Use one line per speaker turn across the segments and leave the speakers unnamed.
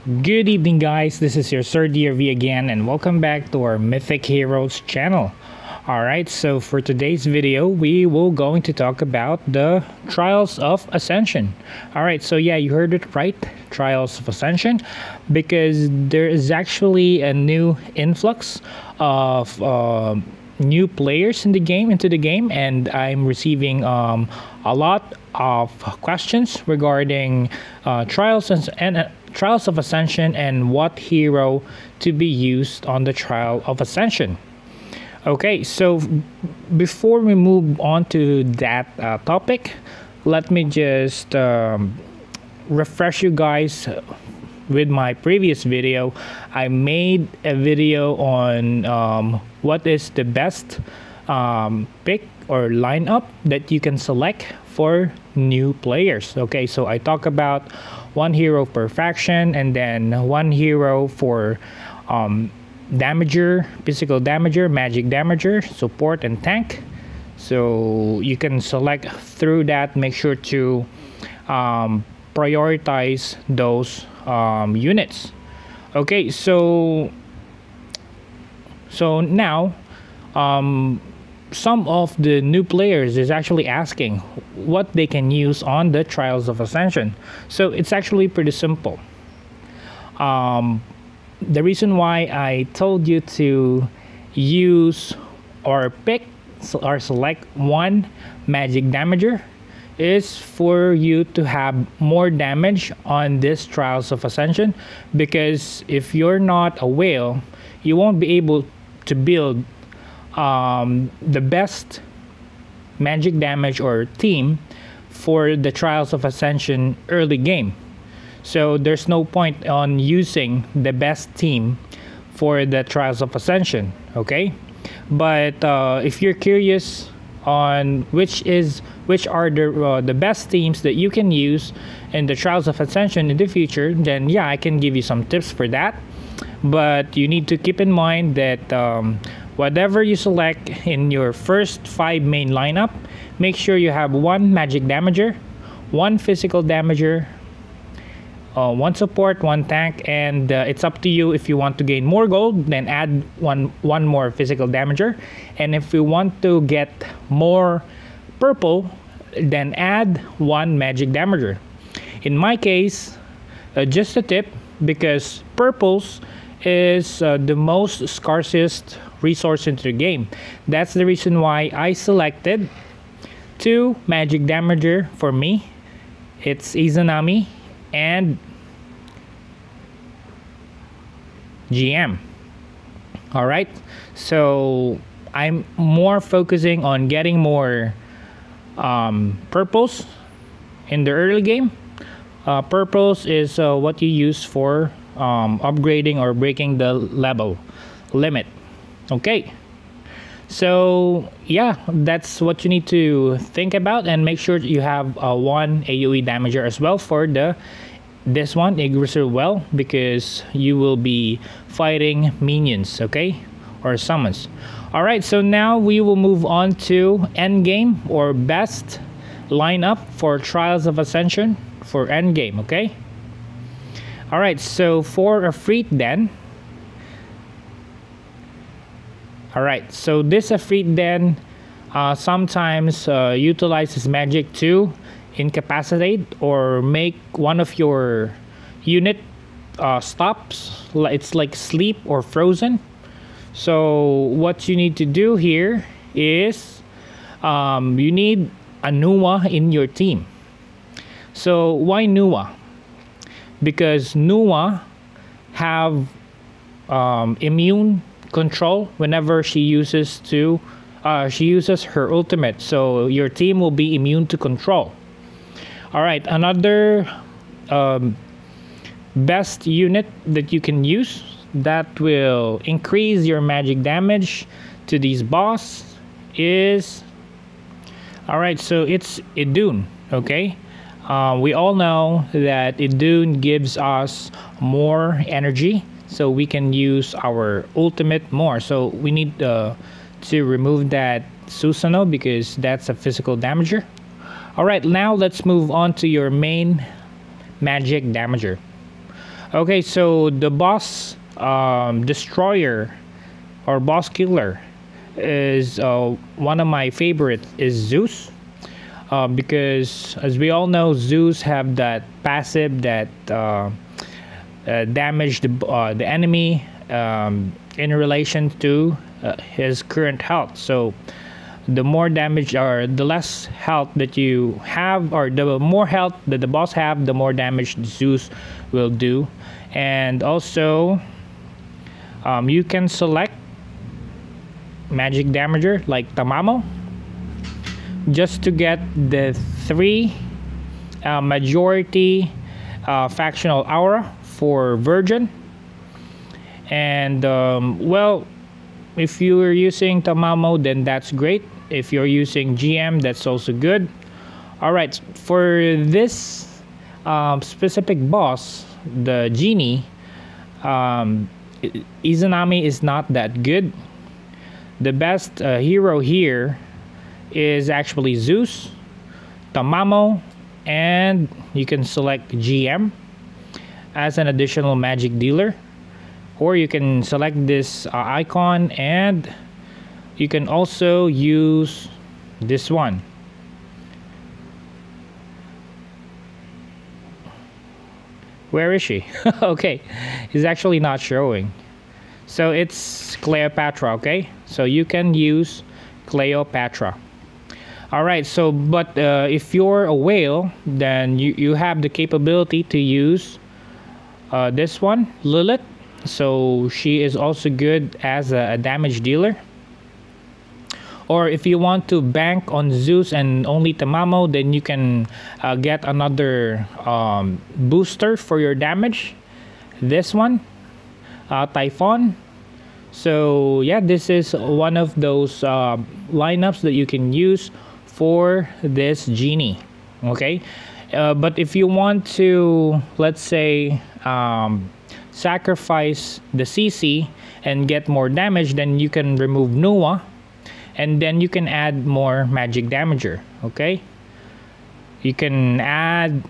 Good evening, guys. This is your Sir DRV again, and welcome back to our Mythic Heroes channel. Alright, so for today's video, we will going to talk about the Trials of Ascension. Alright, so yeah, you heard it right, Trials of Ascension, because there is actually a new influx of uh, new players in the game, into the game, and I'm receiving um, a lot of questions regarding uh, Trials and, and uh, Trials of Ascension and what hero to be used on the Trial of Ascension. Okay, so before we move on to that uh, topic, let me just um, refresh you guys with my previous video. I made a video on um, what is the best um, pick or lineup that you can select for new players. Okay, so I talk about one hero per faction and then one hero for um, damager, physical damager, magic damager, support, and tank. So you can select through that. Make sure to um, prioritize those um, units. Okay, so so now um, some of the new players is actually asking what they can use on the Trials of Ascension. So it's actually pretty simple. Um, the reason why I told you to use or pick or select one magic damager is for you to have more damage on this Trials of Ascension because if you're not a whale, you won't be able to build um, the best magic damage or team for the Trials of Ascension early game. So there's no point on using the best team for the Trials of Ascension, okay? But uh, if you're curious on which is which are the uh, the best teams that you can use in the Trials of Ascension in the future, then yeah, I can give you some tips for that. But you need to keep in mind that um, whatever you select in your first five main lineup, make sure you have one magic damager, one physical damager, uh, one support, one tank, and uh, it's up to you if you want to gain more gold, then add one one more physical damager, and if you want to get more purple, then add one magic damager. In my case, uh, just a tip because purples is uh, the most scarcest resource into the game. That's the reason why I selected two magic damager for me. It's Izanami and GM. All right, so I'm more focusing on getting more um, purples in the early game. Uh, purples is uh, what you use for um, upgrading or breaking the level limit. Okay, so yeah, that's what you need to think about and make sure you have uh, one AoE damager as well for the this one Yggdrasil well because you will be fighting minions okay? Or summons. All right so now we will move on to end game or best lineup for trials of ascension for end game okay? All right so for a Efreet then all right so this Efreet then uh, sometimes uh, utilizes magic to incapacitate or make one of your unit uh, stops it's like sleep or frozen. So what you need to do here is um, you need a Nuwa in your team. So why Nuwa because Nuwa have um, immune control whenever she uses to uh, she uses her ultimate. So your team will be immune to control. All right another um, best unit that you can use that will increase your magic damage to these boss is all right so it's Idun okay? Uh, we all know that Idun gives us more energy so we can use our ultimate more so we need uh, to remove that Susanoo because that's a physical damager alright now let's move on to your main magic damager Okay, so the boss um, destroyer or boss killer is uh, one of my favorites is Zeus. Uh, because as we all know, Zeus have that passive that uh, damage the uh, the enemy um, in relation to uh, his current health. So the more damage or the less health that you have or the more health that the boss have the more damage Zeus will do and also um, you can select magic damager like Tamamo just to get the three uh, majority uh, factional aura for Virgin. And um, well if you are using Tamamo then that's great. If you're using GM that's also good. All right for this um, specific boss the genie um, Izanami is not that good. The best uh, hero here is actually Zeus Tamamo and you can select GM as an additional magic dealer. Or you can select this uh, icon and you can also use this one. Where is she? Okay it's actually not showing. So it's Cleopatra okay? So you can use Cleopatra. All right so but uh, if you're a whale then you, you have the capability to use uh, this one Lilith. So she is also good as a, a damage dealer. Or if you want to bank on Zeus and only Tamamo then you can uh, get another um, booster for your damage. This one uh, Typhon. So yeah this is one of those uh, lineups that you can use for this genie okay uh, but if you want to let's say um, sacrifice the CC and get more damage then you can remove Nuwa and then you can add more magic damager okay? You can add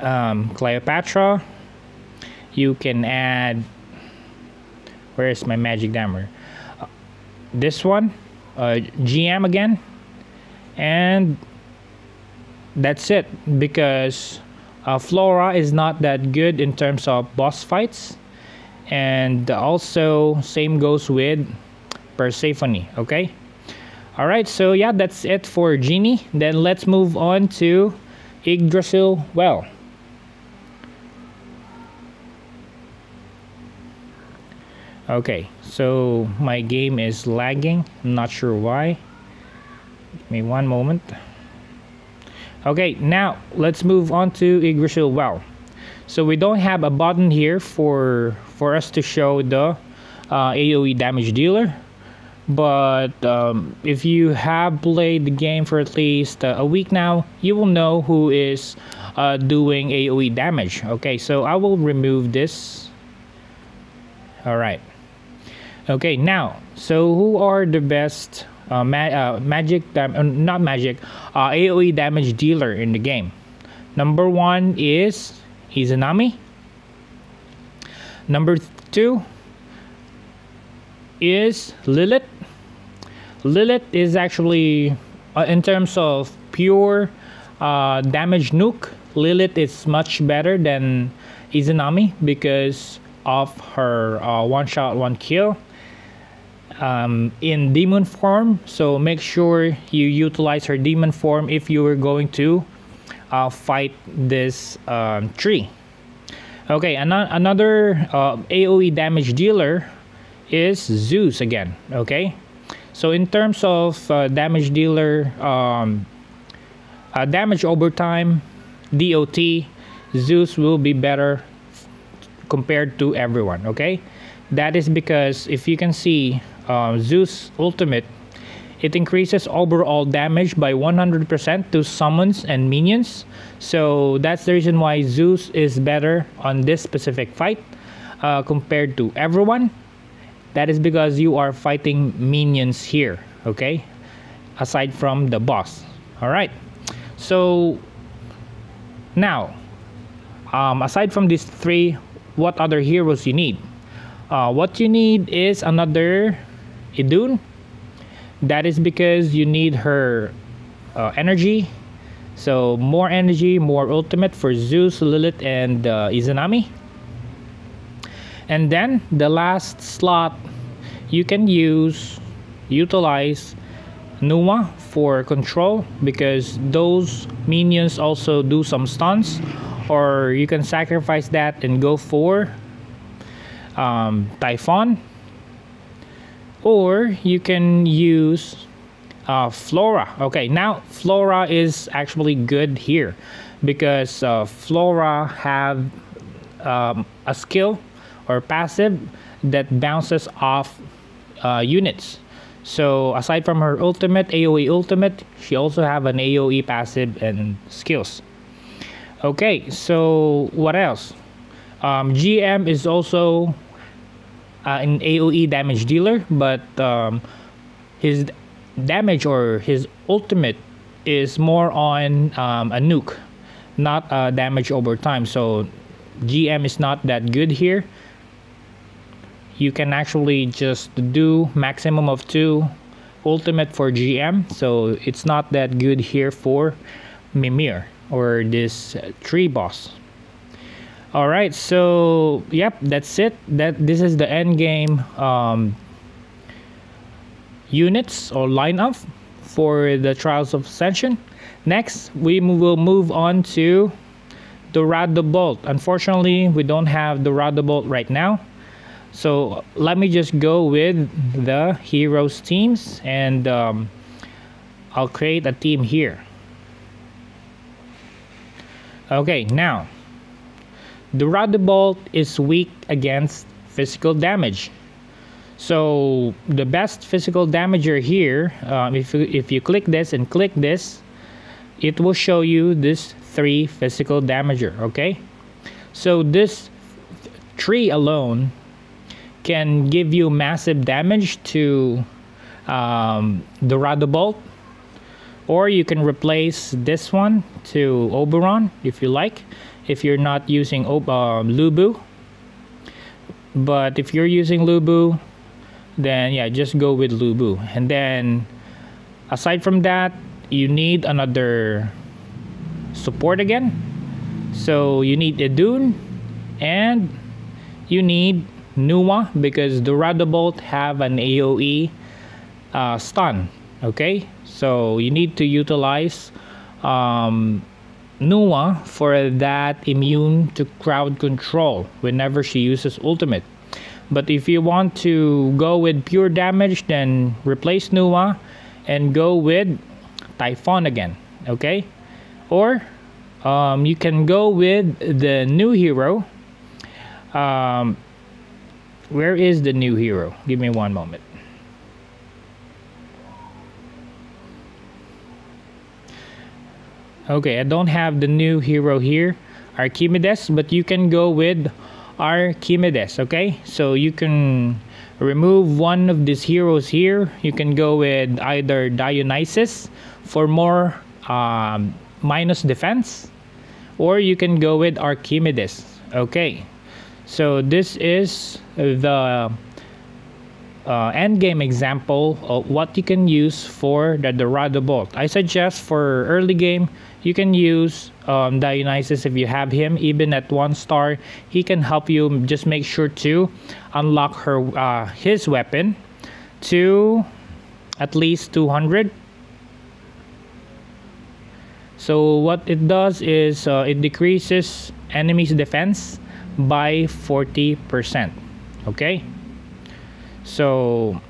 um, Cleopatra. You can add where is my magic damager? Uh, this one uh, GM again. And that's it because uh, Flora is not that good in terms of boss fights and also same goes with Persephone okay? All right so yeah that's it for Genie. Then let's move on to Yggdrasil well. Okay so my game is lagging not sure why. Give me one moment okay now let's move on to Yggdrasil well. So we don't have a button here for for us to show the uh, AoE damage dealer. But um, if you have played the game for at least uh, a week now you will know who is uh, doing AoE damage. Okay so I will remove this. All right. Okay now so who are the best uh, ma uh, magic uh, not magic uh, AoE damage dealer in the game. Number one is Izanami. Number two is Lilith. Lilith is actually uh, in terms of pure uh, damage nuke Lilith is much better than Izanami because of her uh, one shot one kill um, in demon form. So make sure you utilize her demon form if you are going to uh, fight this um, tree. Okay an another uh, AoE damage dealer is Zeus again okay? So in terms of uh, damage dealer um, uh, damage over time DOT Zeus will be better compared to everyone okay? That is because if you can see uh, Zeus Ultimate, it increases overall damage by 100% to summons and minions. So that's the reason why Zeus is better on this specific fight uh, compared to everyone. That is because you are fighting minions here, okay? Aside from the boss. Alright. So now, um, aside from these three what other heroes you need. Uh, what you need is another Idun. That is because you need her uh, energy. So more energy, more ultimate for Zeus, Lilith, and uh, Izanami. And then the last slot you can use, utilize Nuwa for control because those minions also do some stuns or you can sacrifice that and go for um, Typhon or you can use uh, Flora okay now Flora is actually good here because uh, Flora have um, a skill or passive that bounces off uh, units so aside from her ultimate, AoE ultimate, she also have an AoE passive and skills. Okay, so what else? Um, GM is also uh, an AoE damage dealer, but um, his damage or his ultimate is more on um, a nuke, not uh, damage over time. So GM is not that good here you can actually just do maximum of two ultimate for GM so it's not that good here for Mimir or this uh, tree boss all right so yep that's it. That this is the end game um, units or lineup for the trials of ascension. Next we will move on to the Dorado Bolt. Unfortunately we don't have the Dorado Bolt right now. So let me just go with the heroes teams and um, I'll create a team here. Okay now the Bolt is weak against physical damage. So the best physical damager here um, if, you, if you click this and click this it will show you this three physical damager okay? So this tree alone can give you massive damage to um, Dorado Bolt or you can replace this one to Oberon if you like if you're not using uh, Lu Bu but if you're using Lu Bu then yeah just go with Lu Bu and then aside from that you need another support again. So you need Idun and you need Nuwa because Dorado Bolt have an AoE uh, stun okay? So you need to utilize um, Nuwa for that immune to crowd control whenever she uses ultimate but if you want to go with pure damage then replace Nuwa and go with Typhon again okay or um, you can go with the new hero um, where is the new hero? Give me one moment. Okay, I don't have the new hero here, Archimedes, but you can go with Archimedes, okay? So you can remove one of these heroes here. You can go with either Dionysus for more um, minus defense, or you can go with Archimedes, okay? So this is the uh, end game example of what you can use for the Dorado Bolt. I suggest for early game, you can use um, Dionysus if you have him. Even at one star, he can help you just make sure to unlock her uh, his weapon to at least 200. So what it does is uh, it decreases enemy's defense by 40% okay so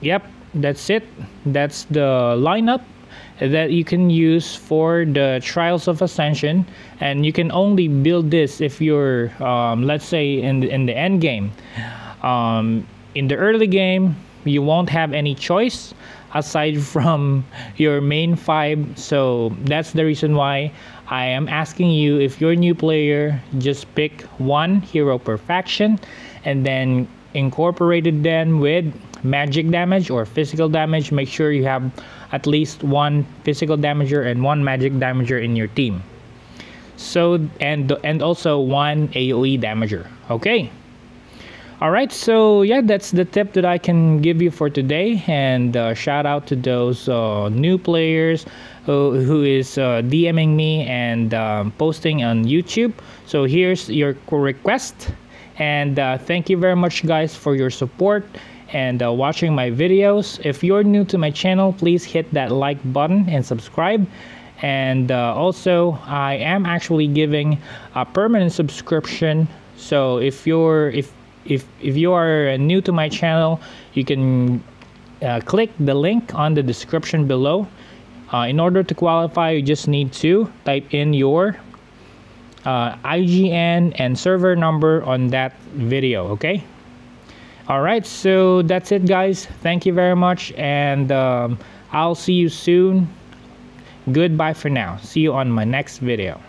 yep that's it that's the lineup that you can use for the trials of ascension. And you can only build this if you're um, let's say in the, in the end game. Um, in the early game you won't have any choice aside from your main five. So that's the reason why I am asking you if you're a new player just pick one hero per faction and then incorporate it then with magic damage or physical damage. Make sure you have at least one physical damager and one magic damager in your team. So and and also one AoE damager. Okay. All right so yeah that's the tip that i can give you for today. And uh, shout out to those uh, new players who, who is uh, dming me and um, posting on youtube. So here's your request. And uh, thank you very much guys for your support and uh, watching my videos. If you're new to my channel please hit that like button and subscribe. And uh, also i am actually giving a permanent subscription. So if you're if if if you are new to my channel you can uh, click the link on the description below. Uh, in order to qualify you just need to type in your uh, IGN and server number on that video okay alright so that's it guys. Thank you very much and um, I'll see you soon. Goodbye for now. See you on my next video